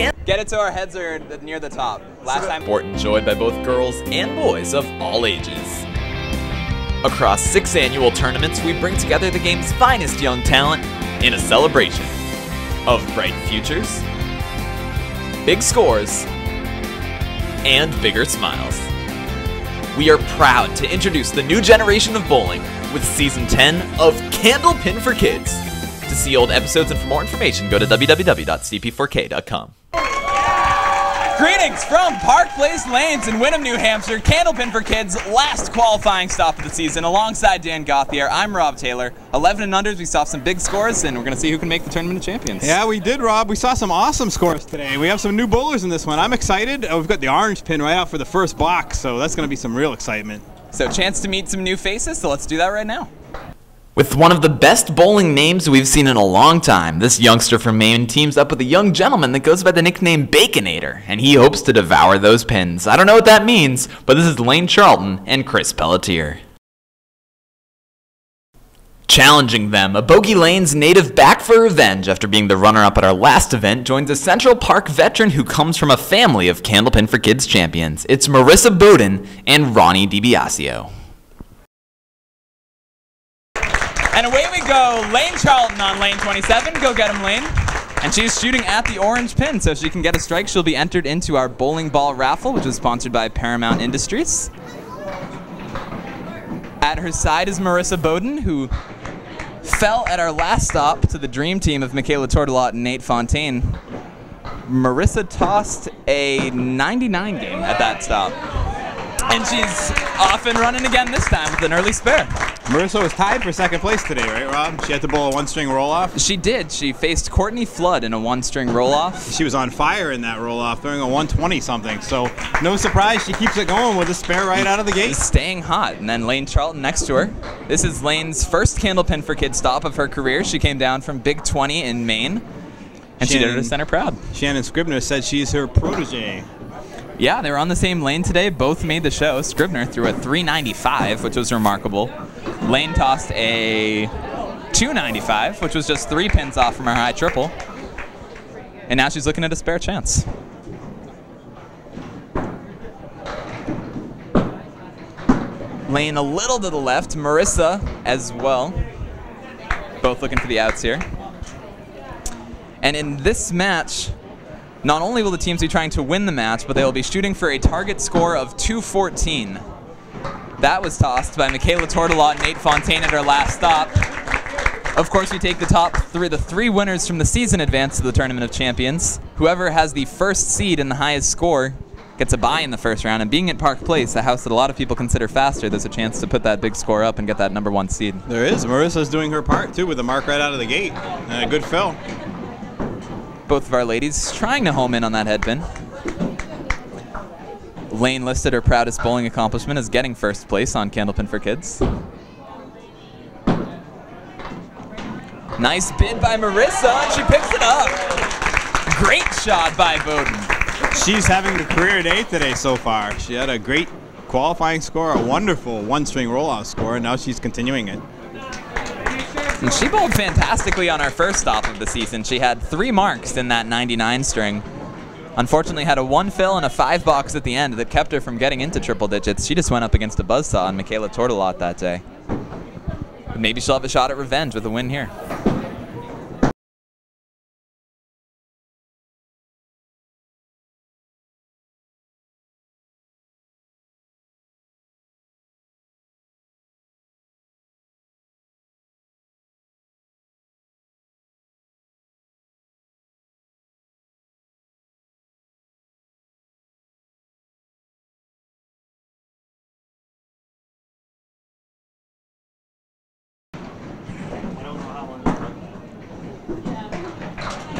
can Get it so our heads are near the top. Last time. sport enjoyed by both girls and boys of all ages. Across six annual tournaments, we bring together the game's finest young talent in a celebration of bright futures, big scores, and bigger smiles. We are proud to introduce the new generation of bowling with season 10 of Candlepin for Kids. To see old episodes and for more information, go to www.cp4k.com. Greetings from Park Place Lanes in Windham, New Hampshire. Candlepin for Kids, last qualifying stop of the season. Alongside Dan Gauthier, I'm Rob Taylor. 11 and unders, we saw some big scores, and we're going to see who can make the Tournament of Champions. Yeah, we did, Rob. We saw some awesome scores today. We have some new bowlers in this one. I'm excited. Uh, we've got the orange pin right out for the first box, so that's going to be some real excitement. So, chance to meet some new faces, so let's do that right now. With one of the best bowling names we've seen in a long time, this youngster from Maine teams up with a young gentleman that goes by the nickname Baconator, and he hopes to devour those pins. I don't know what that means, but this is Lane Charlton and Chris Pelletier. Challenging them, a Bogey Lane's native back for revenge after being the runner-up at our last event joins a Central Park veteran who comes from a family of Candlepin for Kids champions. It's Marissa Beaudin and Ronnie DiBiasio. And away we go. Lane Charlton on lane 27. Go get him, Lane. And she's shooting at the orange pin, so if she can get a strike, she'll be entered into our bowling ball raffle, which is sponsored by Paramount Industries. At her side is Marissa Beaudin, who fell at our last stop to the dream team of Michaela Tortolot and Nate Fontaine. Marissa tossed a 99 game at that stop. And she's off and running again this time with an early spare. Marissa was tied for second place today, right, Rob? She had to bowl a one-string roll-off. She did. She faced Courtney Flood in a one-string roll-off. She was on fire in that roll-off, throwing a 120 something. So no surprise, she keeps it going with a spare right out of the gate. Staying hot. And then Lane Charlton next to her. This is Lane's first Candlepin for Kids stop of her career. She came down from Big 20 in Maine. And she did her center proud. Shannon Scribner said she's her protege. Yeah, they were on the same lane today. Both made the show. Scribner threw a 395, which was remarkable. Lane tossed a 295, which was just three pins off from her high triple. And now she's looking at a spare chance. Lane a little to the left. Marissa as well. Both looking for the outs here. And in this match, not only will the teams be trying to win the match, but they will be shooting for a target score of 214. That was tossed by Michaela Tortolot and Nate Fontaine at our last stop. Of course, we take the top three, the three winners from the season advance to the Tournament of Champions. Whoever has the first seed and the highest score gets a bye in the first round. And being at Park Place, a house that a lot of people consider faster, there's a chance to put that big score up and get that number one seed. There is. Marissa's doing her part, too, with a mark right out of the gate. And a good fill. both of our ladies trying to home in on that headpin. Lane listed her proudest bowling accomplishment as getting first place on Candlepin for Kids. Nice bid by Marissa, and she picks it up. Great shot by Beaudin. She's having the career day today so far. She had a great qualifying score, a wonderful one-string roll-off score, and now she's continuing it. And she bowled fantastically on our first stop of the season. She had three marks in that 99 string. Unfortunately, had a one fill and a five box at the end that kept her from getting into triple digits. She just went up against a buzzsaw on Michaela Tortolot that day. Maybe she'll have a shot at revenge with a win here.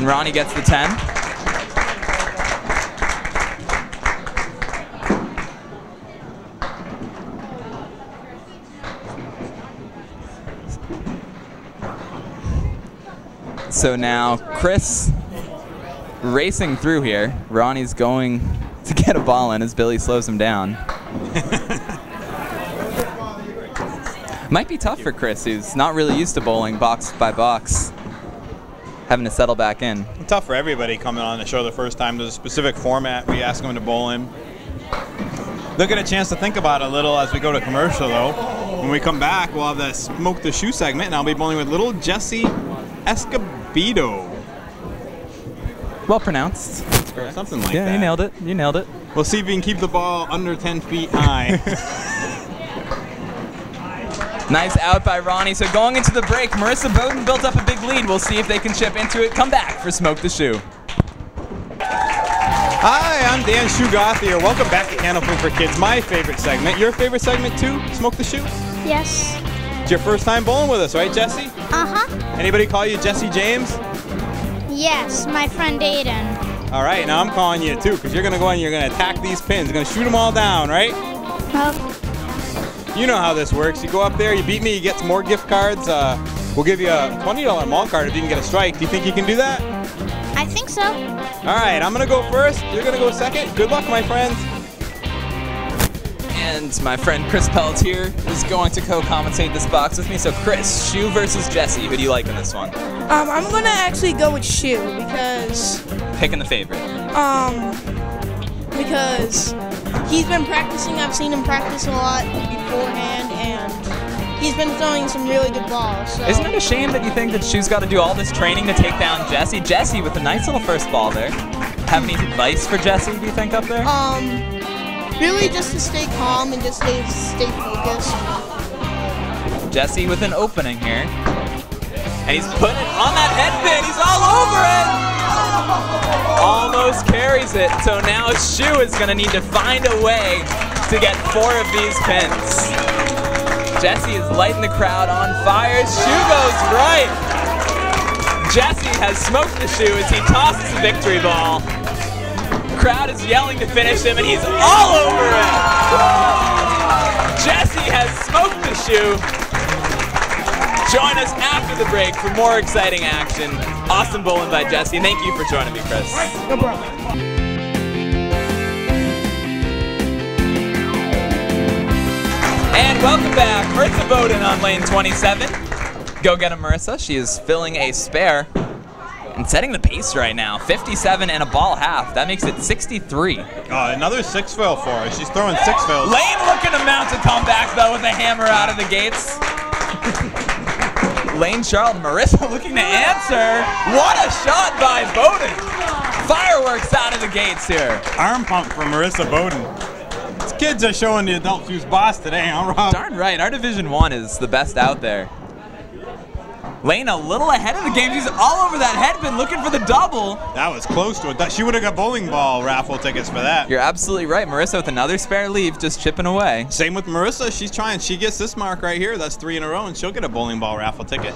Ronnie gets the 10. So now Chris racing through here. Ronnie's going to get a ball in as Billy slows him down. Might be tough for Chris, who's not really used to bowling box by box. Having to settle back in. It's Tough for everybody coming on the show the first time. There's a specific format we ask them to bowl in. They'll get a chance to think about it a little as we go to commercial, though. When we come back, we'll have the Smoke the Shoe segment, and I'll be bowling with little Jesse Escobedo. Well pronounced. Or something like Yeah, that. Yeah, you nailed it. You nailed it. We'll see if we can keep the ball under 10 feet high. Nice out by Ronnie. So going into the break, Marissa Beaudin built up a big lead. We'll see if they can chip into it. Come back for Smoke the Shoe. Hi, I'm Dan Shugoth here. Welcome back to Candle for Kids, my favorite segment. Your favorite segment too? Smoke the Shoe? Yes. It's your first time bowling with us, right, Jesse? Uh huh. Anybody call you Jesse James? Yes, my friend Aiden. All right, now I'm calling you too, because you're gonna go in, you're gonna attack these pins, you're gonna shoot them all down, right? Oh, You know how this works. You go up there, you beat me, you get some more gift cards. Uh, we'll give you a $20 mall card if you can get a strike. Do you think you can do that? I think so. All right, I'm gonna go first. You're gonna go second. Good luck, my friends. And my friend Chris Pelletier is going to co-commentate this box with me. So Chris, Shoe versus Jesse. Who do you like in this one? Um, I'm gonna actually go with Shoe because Picking the favorite. um because he's been practicing. I've seen him practice a lot beforehand, and he's been throwing some really good balls. So. Isn't it a shame that you think that Shoe's got to do all this training to take down Jesse? Jesse with a nice little first ball there. Have any advice for Jesse, do you think, up there? Um, really just to stay calm and just stay stay focused. Jesse with an opening here. And he's putting it on that head pin. He's all over it. Almost carries it. So now Shoe is going to need to find a way to get four of these pins. Jesse is lighting the crowd on fire. Shoe goes right. Jesse has smoked the shoe as he tosses the victory ball. Crowd is yelling to finish him, and he's all over it. Jesse has smoked the shoe. Join us after the break for more exciting action. Awesome bowling by Jesse. Thank you for joining me, Chris. No problem. And welcome back, Marissa Beaudin on lane 27. Go get him, Marissa. She is filling a spare and setting the pace right now. 57 and a ball half. That makes it 63. Uh, another six fail for her. She's throwing six fails. Lane looking to mount a comeback though with a hammer out of the gates. Lane Charlton, Marissa looking to answer. What a shot by Beaudin. Fireworks out of the gates here. Arm pump for Marissa Beaudin. These kids are showing the adults who's boss today, huh, Rob? Darn right, our Division One is the best out there. Lane a little ahead of the game. She's all over that headpin looking for the double. That was close to it. She would have got bowling ball raffle tickets for that. You're absolutely right. Marissa with another spare leaf just chipping away. Same with Marissa. She's trying. She gets this mark right here. That's three in a row, and she'll get a bowling ball raffle ticket.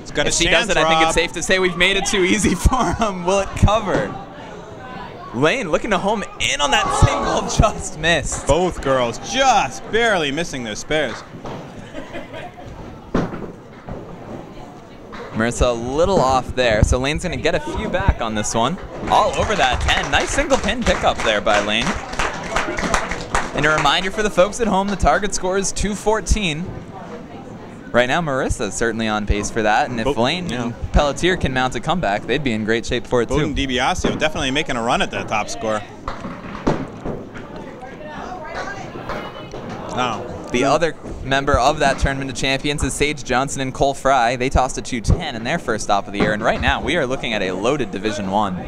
It's got If a she chance, does it, I think it's safe to say we've made it too easy for him. Will it cover? Lane looking to home in on that single, just missed. Both girls just barely missing their spares. Marissa a little off there, so Lane's gonna get a few back on this one. All over that 10. Nice single pin pickup there by Lane. And a reminder for the folks at home, the target score is 214. Right now, Marissa's certainly on pace for that, and if Bo- Lane yeah. and Pelletier can mount a comeback, they'd be in great shape for it Beaudin too. DiBiasio definitely making a run at that top score. Now, The other member of that tournament of champions is Sage Johnson and Cole Fry. They tossed a 210 in their first stop of the year, and right now we are looking at a loaded Division One.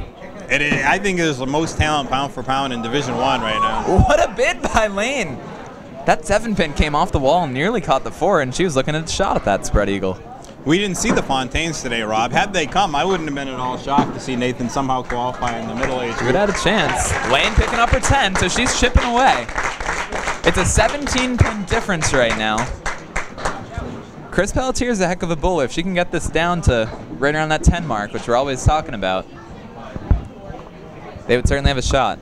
it is, I think it is the most talent pound for pound in Division One right now. What a bid by Lane! That seven pin came off the wall and nearly caught the four, and she was looking at a shot at that spread eagle. We didn't see the Fontaines today, Rob. Had they come, I wouldn't have been at all shocked to see Nathan somehow qualify in the middle age group. had a chance. Lane picking up her 10, so she's chipping away. It's a 17 pin difference right now. Chris Pelletier is a heck of a bowler. If she can get this down to right around that 10 mark, which we're always talking about, they would certainly have a shot.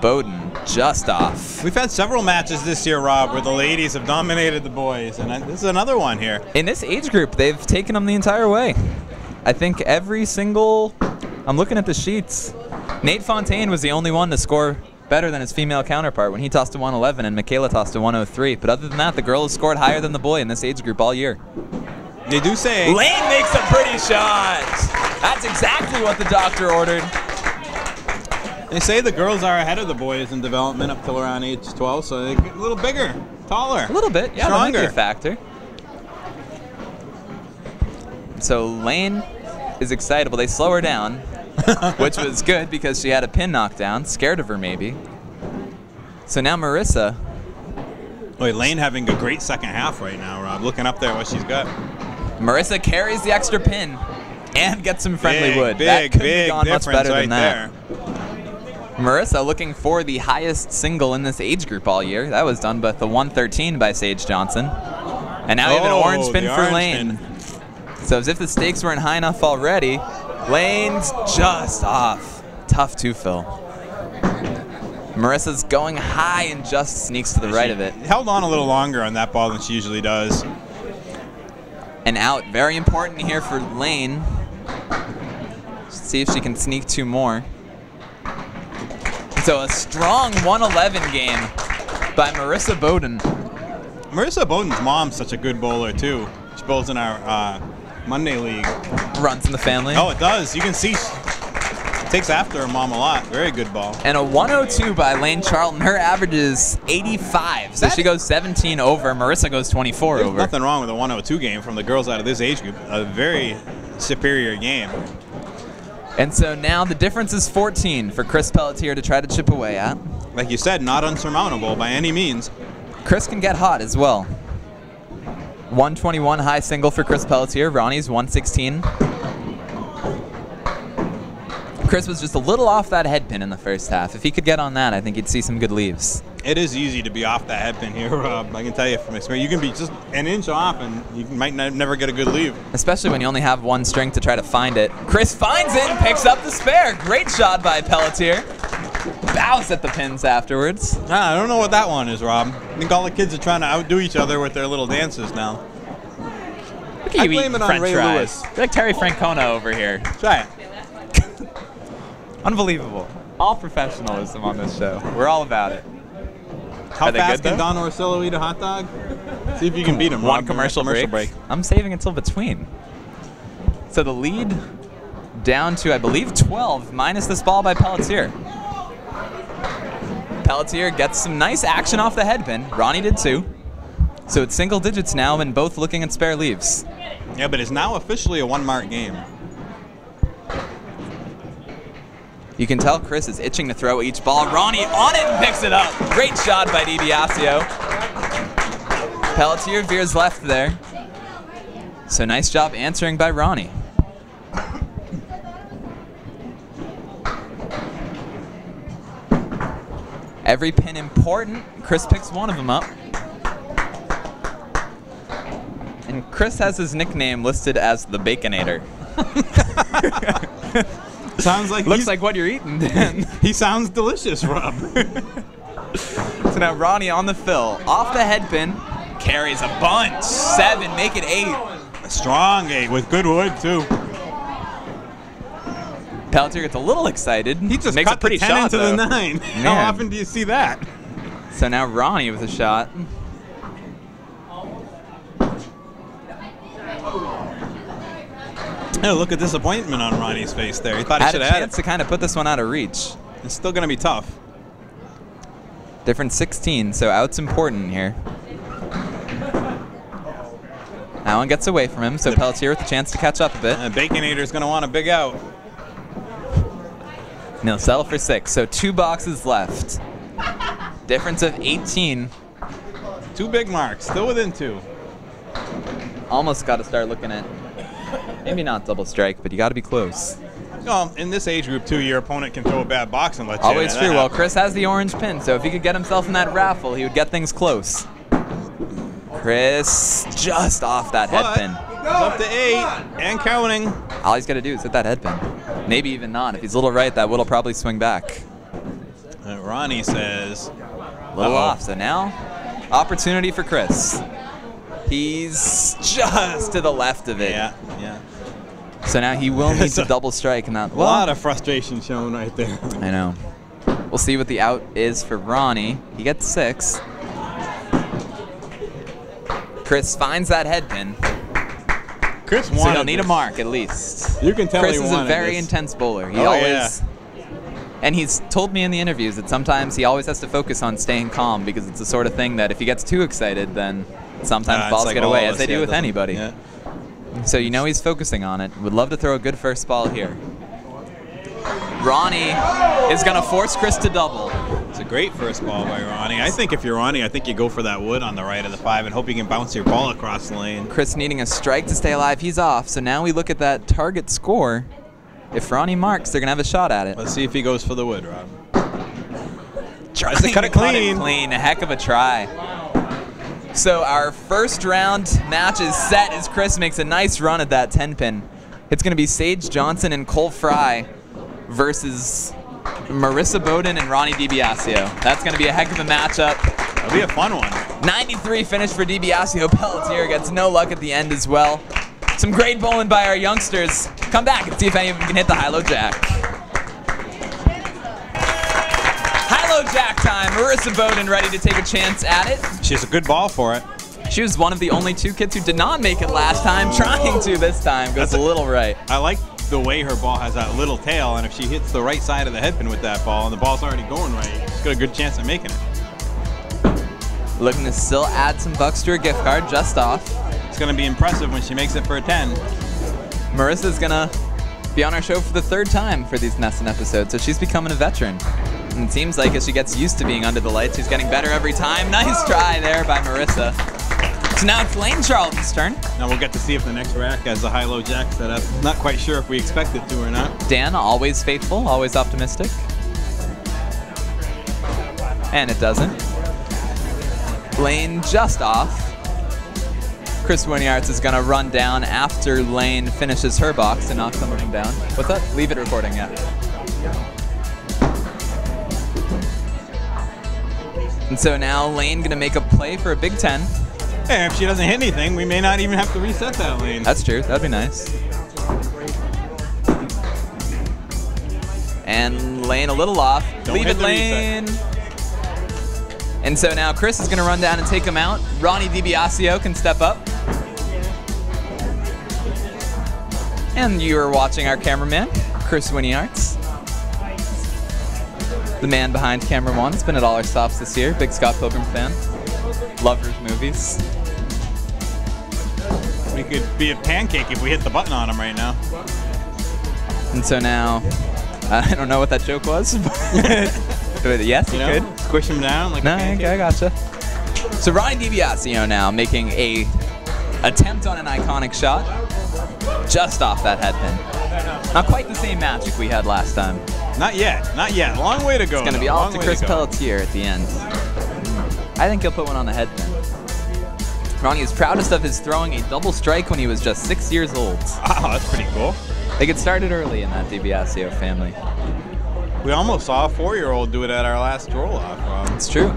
Beaudin just off. We've had several matches this year, Rob, where the ladies have dominated the boys, and this is another one here. In this age group, they've taken them the entire way. I think every single. I'm looking at the sheets. Nate Fontaine was the only one to score better than his female counterpart when he tossed to 111 and Michaela tossed to 103. But other than that, the girl has scored higher than the boy in this age group all year. They do say Lane makes a pretty shot. That's exactly what the doctor ordered. they say the girls are ahead of the boys in development up till around age 12, so they get a little bigger, taller. A little bit, yeah, that might Stronger. factor. So Lane is excitable. They slow her down, which was good because she had a pin knockdown, scared of her maybe. So now Marissa, Wait, Lane having a great second half right now, Rob. Looking up there what she's got. Marissa carries the extra pin and gets some friendly big, wood. Big, that couldn't big have gone much better right than that. there. Marissa looking for the highest single in this age group all year. That was done with the 113 by Sage Johnson. And now we have an Oh, orange pin for orange Lane. pin. So as if the stakes weren't high enough already, Lane's just off. Tough to fill. Marissa's going high and just sneaks to the right She of it. Held on a little longer on that ball than she usually does. And out, very important here for Lane. See if she can sneak two more. So a strong 111 game by Marissa Beaudin. Marissa Beaudin's mom's such a good bowler too. She bowls in our uh, Monday league. Runs in the family. Oh, it does. You can see takes after her mom a lot. Very good ball. And a 102 by Lane Charlton. Her average is 85. So That- she goes 17 over. Marissa goes 24 There's over. nothing wrong with a 102 game from the girls out of this age group. A very superior game. And so now the difference is 14 for Chris Pelletier to try to chip away at. Like you said, not unsurmountable by any means. Chris can get hot as well. 121 high single for Chris Pelletier. Ronnie's 116. Chris was just a little off that head pin in the first half. If he could get on that, I think he'd see some good leaves. It is easy to be off that head pin here, Rob. I can tell you from experience. You can be just an inch off and you might never get a good leave. Especially when you only have one string to try to find it. Chris finds it and picks up the spare. Great shot by Pelletier. Bows at the pins afterwards. Ah, I don't know what that one is, Rob. I think all the kids are trying to outdo each other with their little dances now. Look at I you blame eating it on Ray fries. Lewis. You're like Terry Francona over here. Try it. Unbelievable. All professionalism on this show. We're all about it. How fast good, can though? Don Orsillo eat a hot dog? See if you can beat him. One Rob. commercial, break. I'm saving until between. So the lead down to, I believe, 12, minus this ball by Pelletier. Pelletier gets some nice action off the headpin. Ronnie did too. So it's single digits now and both looking at spare leaves. Yeah, but it's now officially a one-mark game. You can tell Chris is itching to throw each ball. Ronnie on it and picks it up. Great shot by DiBiasio. Pelletier veers left there. So nice job answering by Ronnie. Every pin important. Chris picks one of them up. And Chris has his nickname listed as the Baconator. Sounds like Looks like what you're eating, Dan. he sounds delicious, Rob. So now Ronnie on the fill, off the head pin, carries a bunch. Seven, make it eight. a strong eight with good wood too. Pelletier gets a little excited. He just makes cut a pretty the ten shot into though. the nine. How often do you see that? So now Ronnie with a shot. Oh, look at disappointment on Ronnie's face there. He thought he Had should have had chance to kind of put this one out of reach. It's still going to be tough. Different 16, so out's important here. One gets away from him, so Pelletier with a chance to catch up a bit. Uh, Baconator's going to want a big out. He'll settle for six, so two boxes left. Difference of 18. Two big marks, still within two. Almost got to start looking at, maybe not double strike, but you got to be close. Well, in this age group too, your opponent can throw a bad box and let you. Always true. Well. Chris has the orange pin, so if he could get himself in that raffle, he would get things close. Chris just off that head pin. he's up to eight and counting. All he's got to do is hit that head pin. Maybe even not. If he's a little right, that wood'll probably swing back. Uh, Ronnie says, A little Uh-oh. off. So now, opportunity for Chris. He's just to the left of it. "Yeah, yeah." So now he will need to double strike, and that. A lot of frustration shown right there. I know. We'll We'll see what the out is for Ronnie. He gets six. Chris finds that head pin. Chris So he'll need a mark at least. You can tell Chris is a very this. intense bowler. He Oh, always and he's told me in the interviews that sometimes he always has to focus on staying calm because it's the sort of thing that if he gets too excited, then sometimes Uh, balls like get away, as they do yeah, with anybody. yeah. So you know he's focusing on it. Would love to throw a good first ball here. Ronnie is gonna force Chris to double. It's a great first ball by Ronnie. I think if you're Ronnie, I think you go for that wood on the right of the five and hope you can bounce your ball across the lane. Chris needing a strike to stay alive. He's off. So now we look at that target score. If Ronnie marks, they're gonna have a shot at it. Let's see if he goes for the wood, Rob. Tries to cut it clean. clean. A heck of a try. So our first round match is set as Chris makes a nice run at that 10 pin. It's going to be Sage Johnson and Cole Fry versus Marissa Beaudin and Ronnie DiBiasio. That's going to be a heck of a matchup. It'll be a fun one. 93 finish for DiBiasio. Pelletier gets no luck at the end as well. Some great bowling by our youngsters. Come back and see if any of them can hit the high-low jack. High-low jack time. Marissa Beaudin ready to take a chance at it. She has a good ball for it. She was one of the only two kids who did not make it last time, trying to this time. Goes That's a a- little right. I like the way her ball has that little tail, and if she hits the right side of the head pin with that ball, and the ball's already going right, she's got a good chance of making it. Looking to still add some bucks to her gift card, just off. It's going to be impressive when she makes it for a 10. Marissa's gonna be on our show for the third time for these NESN episodes, so she's becoming a veteran. And it seems like as she gets used to being under the lights, she's getting better every time. Nice try there by Marissa. So now it's Lane Charlton's turn. Now we'll get to see if the next rack has a high-low jack set up. Not quite sure if we expect it to or not. Dan, always faithful, always optimistic. And it doesn't. Lane just off. Chris Winiarts is gonna run down after Lane finishes her box and knocks something down. What's up? Leave it recording, yeah. And so now Lane gonna make a play for a Big Ten. Hey, if she doesn't hit anything, we may not even have to reset that lane. That's true. That'd be nice. And Lane a little off. Don't Leave it, Lane. And so now Chris is going to run down and take him out. Ronnie DiBiasio can step up. And you are watching our cameraman, Chris Winiarts. The man behind camera one. It's been at all our stops this year. Big Scott Pilgrim fan. Lovers movies. We could be a pancake if we hit the button on him right now. And so now, uh, I don't know what that joke was. but yes, You you know, could. squish him down like No, a pancake. I gotcha. So Ryan DiBiasio now making a attempt on an iconic shot, just off that headpin. Not quite the same magic we had last time. Not yet, not yet. Long way to go. It's gonna be off Long to Chris go. Pelletier at the end. I think he'll put one on the head pin. Ronnie is proudest of his throwing a double strike when he was just six years old. Wow, that's pretty cool. They get started early in that DiBiasio family. We almost saw a four-year-old do it at our last roll-off. It's true.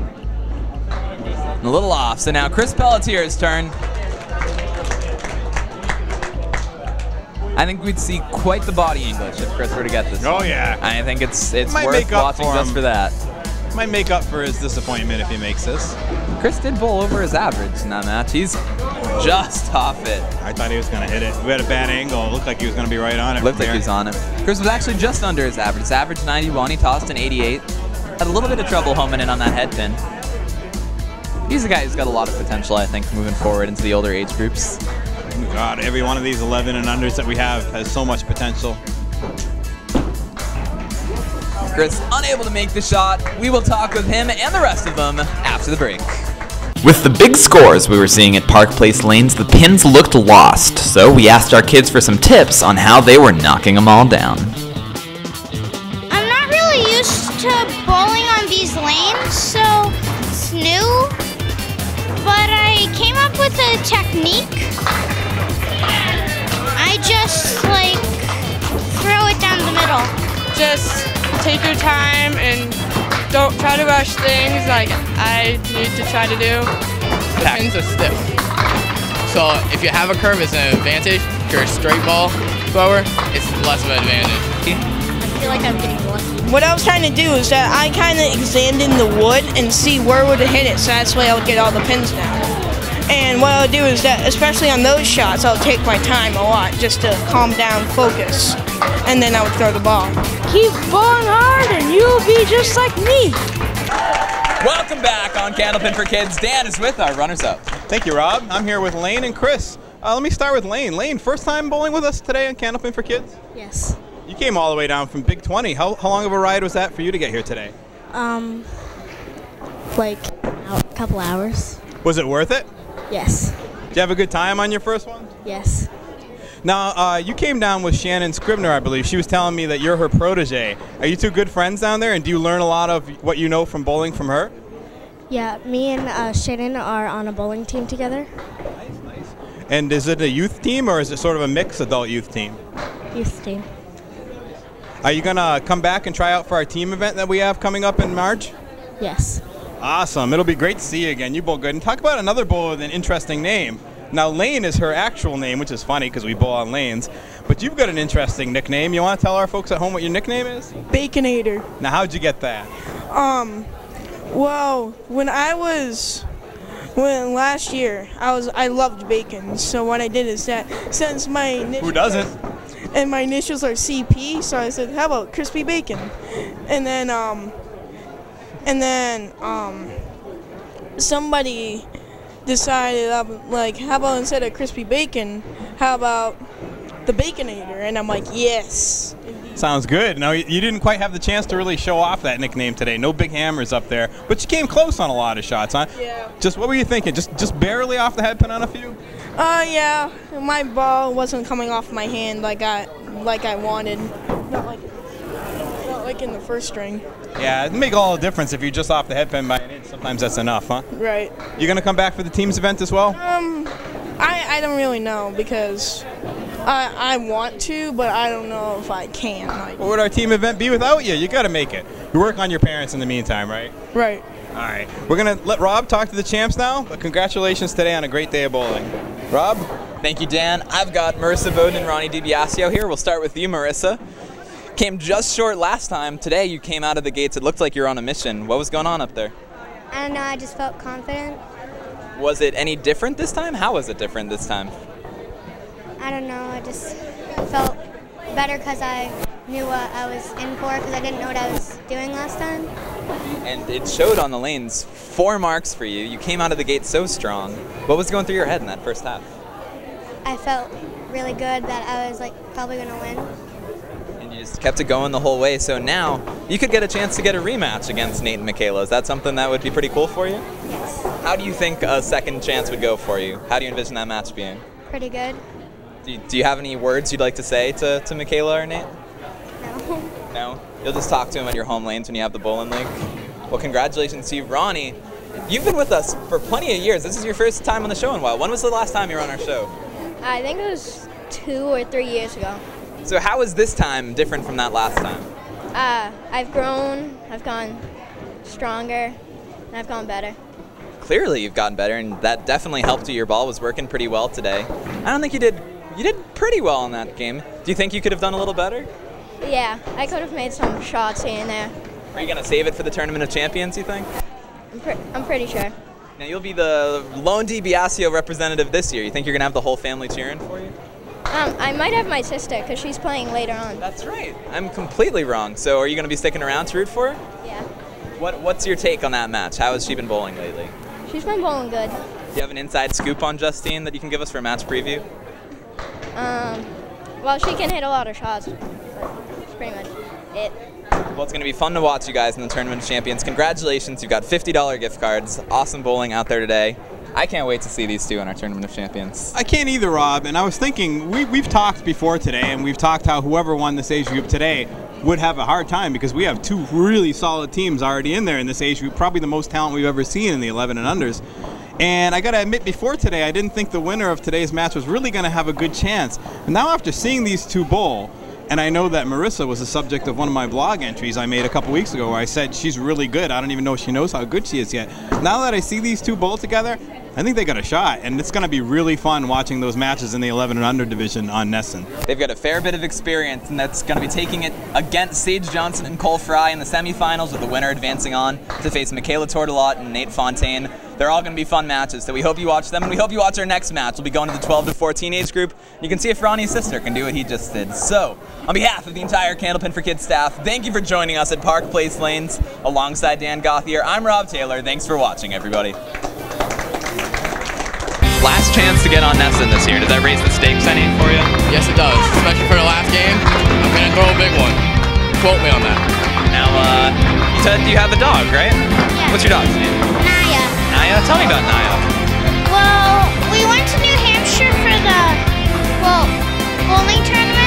And a little off. So now Chris Pelletier's turn. I think we'd see quite the body English if Chris were to get this. Oh one. yeah, I think it's it's Might worth watching just for that. Might make up for his disappointment if he makes this. Chris did bowl over his average in that match. He's just off it. I thought he was gonna hit it. We had a bad angle. It looked like he was gonna be right on it. Looked like he was on it. Chris was actually just under his average. His average 91. He tossed an 88. Had a little bit of trouble homing in on that head pin. He's a guy who's got a lot of potential, I think, moving forward into the older age groups. Oh God, every one of these 11 and unders that we have has so much potential. Chris unable to make the shot. We will talk with him and the rest of them after the break. With the big scores we were seeing at Park Place Lanes, the pins looked lost, so we asked our kids for some tips on how they were knocking them all down. I'm not really used to bowling on these lanes, so it's new. But I came up with a technique. I just like throw it down the middle. Just take your time and don't try to rush things like I need to try to do. The pins are stiff. So if you have a curve, it's an advantage. If you're a straight ball thrower, it's less of an advantage. I feel like I'm getting lucky. What I was trying to do is that I kind of examined in the wood and see where would it hit it, so that's why I would get all the pins down. And what I would do is that, especially on those shots, I would take my time a lot just to calm down, focus, and then I would throw the ball. Keep bowling hard and you'll be just like me. Welcome back on Candlepin for Kids. Dan is with our runners-up. Thank you, Rob. I'm here with Lane and Chris. Uh, let me start with Lane. Lane, first time bowling with us today on Candlepin for Kids? Yes. You came all the way down from Big 20. How, how long of a ride was that for you to get here today? Um, like a couple hours. Was it worth it? Yes. Did you have a good time on your first one? Yes. Now, uh, you came down with Shannon Scribner, I believe. She was telling me that you're her protege. Are you two good friends down there, and do you learn a lot of what you know from bowling from her? Yeah, me and uh, Shannon are on a bowling team together. Nice. And is it a youth team, or is it sort of a mixed adult youth team? Youth team. Are you going to come back and try out for our team event that we have coming up in March? Yes. Awesome. It'll be great to see you again. You bowl good. And talk about another bowler with an interesting name. Now, Lane is her actual name, which is funny because we bowl on lanes. But you've got an interesting nickname. You want to tell our folks at home what your nickname is? Baconator. Now, how'd you get that? Um, well, when I was, when last year, I was, I loved bacon. So what I did is that since my initials Who doesn't? and my initials are CP, so I said, how about crispy bacon? And then, um, and then, um, somebody decided, um, like, how about instead of crispy bacon, how about the Baconator? And I'm like, yes. Sounds good. Now, you you didn't quite have the chance to really show off that nickname today. No big hammers up there, but you came close on a lot of shots, huh? Yeah. Just what were you thinking? Just just barely off the head pin on a few? Uh, yeah, my ball wasn't coming off my hand like I, like I wanted. Not like, not like in the first string. Yeah, it make all the difference if you're just off the head pin by an inch. Sometimes that's enough, huh? Right. You're gonna come back for the teams event as well? Um, I, I don't really know because I, I want to, but I don't know if I can. Like, What would our team event be without you? You got to make it. You work on your parents in the meantime, right? right. All right. We're going to let Rob talk to the champs now, but congratulations today on a great day of bowling. Rob? Thank you, Dan. I've got Marissa Beaudin and Ronnie DiBiasio here. We'll start with you, Marissa. Came just short last time. Today you came out of the gates. It looked like you were on a mission. What was going on up there? I don't know, I just felt confident. Was it any different this time? How was it different this time? I don't know, I just felt better because I knew what I was in for because I didn't know what I was doing last time. And it showed on the lanes. Four marks for you. You came out of the gate so strong. What was going through your head in that first half? I felt really good that I was like probably going to win. And you just kept it going the whole way. So now you could get a chance to get a rematch against Nate and Michaela. Is that something that would be pretty cool for you? Yes. How do you think a second chance would go for you? How do you envision that match being? Pretty good. Do you, do you have any words you'd like to say to, to Michaela or Nate? No. No? You'll just talk to him at your home lanes when you have the bowling league? Well, congratulations to you, Ronnie. You've been with us for plenty of years. This is your first time on the show in a while. When was the last time you were on our show? I think it was two or three years ago. So how is this time different from that last time? Uh, I've grown, I've gone stronger, and I've gone better. Clearly you've gotten better, and that definitely helped you. Your ball was working pretty well today. I don't think you did. You did pretty well in that game. Do you think you could have done a little better? Yeah, I could have made some shots here and there. Are you gonna save it for the Tournament of Champions? You think? I'm, pre- I'm pretty sure. Now you'll be the Lone DiBiasio representative this year. You think you're gonna have the whole family cheering for you? Um, I might have my sister because she's playing later on. That's right. I'm completely wrong. So are you gonna be sticking around to root for her? Yeah. What What's your take on that match? How has she been bowling lately? She's been bowling good. Do you have an inside scoop on Justine that you can give us for a match preview? Um, well, she can hit a lot of shots. but That's pretty much it. Well, it's going to be fun to watch you guys in the Tournament of Champions. Congratulations, you've got $50 gift cards. Awesome bowling out there today. I can't wait to see these two in our Tournament of Champions. I can't either, Rob. And I was thinking, we, we've talked before today, and we've talked how whoever won this age group today would have a hard time because we have two really solid teams already in there in this age group, probably the most talent we've ever seen in the 11 and unders. And I got to admit, before today, I didn't think the winner of today's match was really going to have a good chance. And now, after seeing these two bowl, and I know that Marissa was the subject of one of my blog entries I made a couple weeks ago where I said she's really good. I don't even know if she knows how good she is yet. Now that I see these two bowl together, I think they got a shot, and it's going to be really fun watching those matches in the 11 and under division on NESN. They've got a fair bit of experience, and that's going to be taking it against Sage Johnson and Cole Fry in the semifinals, with the winner advancing on to face Michaela Tortolot and Nate Fontaine. They're all going to be fun matches, so we hope you watch them, and we hope you watch our next match. We'll be going to the 12 to 14 age group. You can see if Ronnie's sister can do what he just did. So, on behalf of the entire Candlepin for Kids staff, thank you for joining us at Park Place Lanes alongside Dan Gauthier. I'm Rob Taylor. Thanks for watching, everybody. Last chance to get on NESN this year. Does that raise the stakes any for you? Yes, it does. Especially for the last game. I'm gonna throw a big one. Quote me on that. Now, uh, you said you have a dog, right? Yeah. What's your dog's name? Naya. Naya. Tell me about Naya. Well, we went to New Hampshire for the well bowling tournament,